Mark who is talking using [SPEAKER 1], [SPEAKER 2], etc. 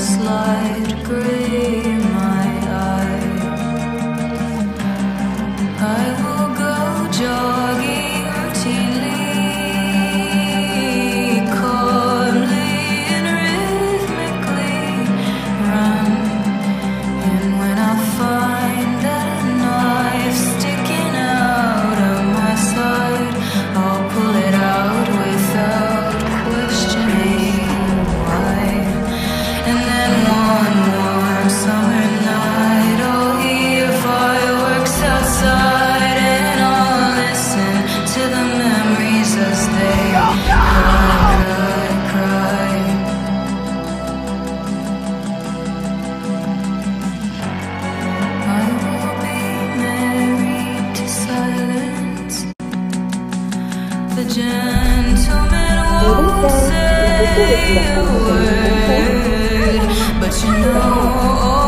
[SPEAKER 1] Slide gray. a gentleman won't say a word, but you know.